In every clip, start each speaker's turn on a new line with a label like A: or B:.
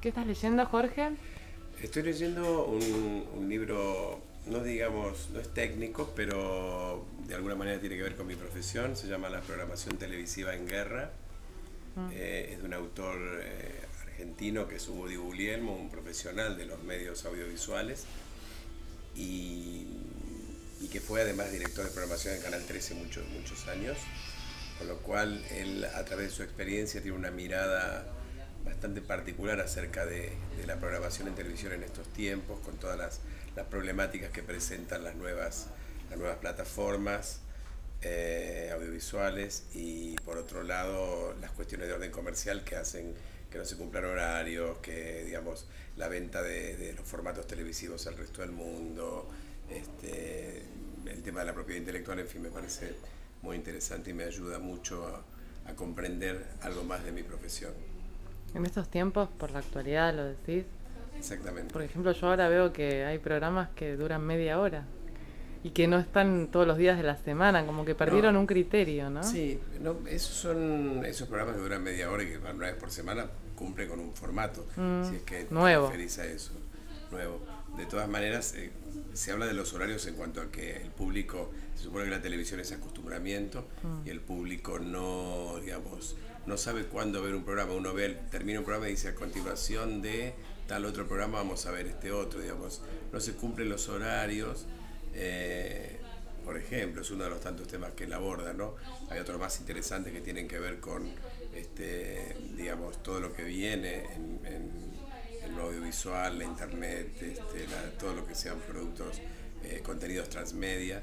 A: ¿Qué estás leyendo, Jorge?
B: Estoy leyendo un, un libro, no digamos, no es técnico, pero de alguna manera tiene que ver con mi profesión. Se llama La programación televisiva en guerra. Eh, es de un autor eh, argentino que es Hugo Di Guglielmo, un profesional de los medios audiovisuales y, y que fue además director de programación de Canal 13 muchos, muchos años. Con lo cual él a través de su experiencia tiene una mirada bastante particular acerca de, la programación en televisión en estos tiempos, con todas las, las problemáticas que presentan las nuevas, las nuevas plataformas eh, audiovisuales y por otro lado las cuestiones de orden comercial que hacen que no se cumplan horarios, que digamos la venta de, de los formatos televisivos al resto del mundo, este, el tema de la propiedad intelectual, en fin, me parece muy interesante y me ayuda mucho a, a comprender algo más de mi profesión.
A: En estos tiempos, por la actualidad, lo decís.
B: Exactamente.
A: Por ejemplo, yo ahora veo que hay programas que duran media hora y que no están todos los días de la semana, como que perdieron
B: No.
A: un criterio, ¿no?
B: Sí, no, esos son esos programas que duran media hora y que van una vez por semana, cumple con un formato,
A: Mm,
B: si es que te
A: nuevo.
B: referís a eso, nuevo. De todas maneras, eh, se habla de los horarios en cuanto a que el público, se supone que la televisión es acostumbramiento
A: Mm.
B: y el público no, digamos, no sabe cuándo ver un programa. Uno ve, termina un programa y dice a continuación de tal otro programa vamos a ver este otro, digamos. No se cumplen los horarios. eh, por ejemplo, es uno de los tantos temas que él aborda, ¿no? Hay otros más interesantes que tienen que ver con, este, digamos, todo lo que viene en, en- en lo audiovisual, la internet, este, la- todo lo que sean productos, eh, contenidos transmedia.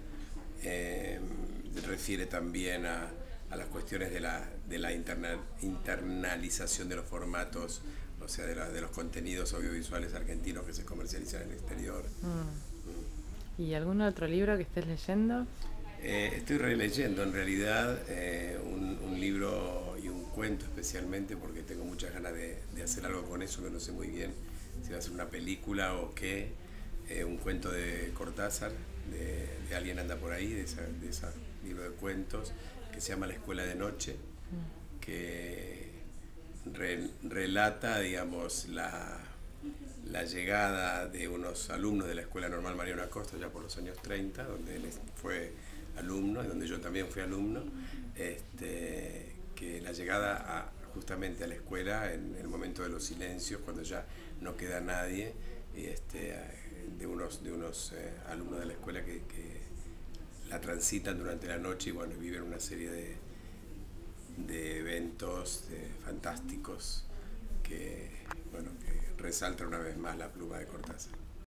B: Eh, refiere también a, a las cuestiones de la, de la interna- internalización de los formatos, o sea, de, la- de los contenidos audiovisuales argentinos que se comercializan en el exterior.
A: Mm. ¿Y algún otro libro que estés leyendo?
B: Eh, estoy releyendo en realidad eh, un, un libro cuento especialmente porque tengo muchas ganas de, hacer algo con eso que no sé muy bien si va a ser una película o qué. Eh, un cuento de Cortázar, de, Alguien anda por ahí, de ese de esa libro de cuentos que se llama La Escuela de Noche, que re- relata, digamos, la, la llegada de unos alumnos de la Escuela Normal Mariano Acosta ya por los años 30, donde él fue alumno y donde yo también fui alumno, este, llegada justamente a la escuela en el momento de los silencios, cuando ya no queda nadie, este, de unos, de unos eh, alumnos de la escuela que, que la transitan durante la noche y bueno, viven una serie de, de eventos eh, fantásticos que, bueno, que resaltan una vez más la pluma de Cortázar.